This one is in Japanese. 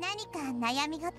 何か悩み事？